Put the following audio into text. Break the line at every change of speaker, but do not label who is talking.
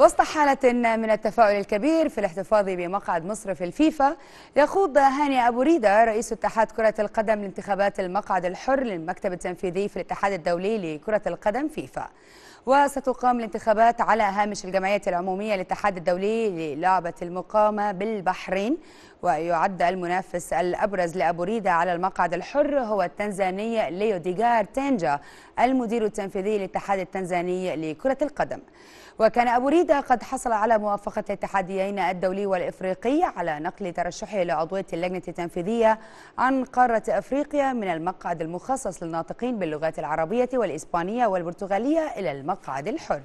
وسط حالة من التفاؤل الكبير في الاحتفاظ بمقعد مصر في الفيفا يخوض هاني أبو ريدة رئيس اتحاد كرة القدم انتخابات المقعد الحر للمكتب التنفيذي في الاتحاد الدولي لكرة القدم فيفا. وستقام الانتخابات على هامش الجمعية العمومية للاتحاد الدولي للعبة المقامة بالبحرين. ويعد المنافس الأبرز لأبو ريدة على المقعد الحر هو التنزاني ليوديغار تينجا المدير التنفيذي للاتحاد التنزاني لكرة القدم. وكان أبو ريدة قد حصل على موافقة الاتحاديين الدولي والإفريقي على نقل ترشحه لعضوية اللجنة التنفيذية عن قارة أفريقيا من المقعد المخصص للناطقين باللغات العربية والإسبانية والبرتغالية إلى المقعد الحر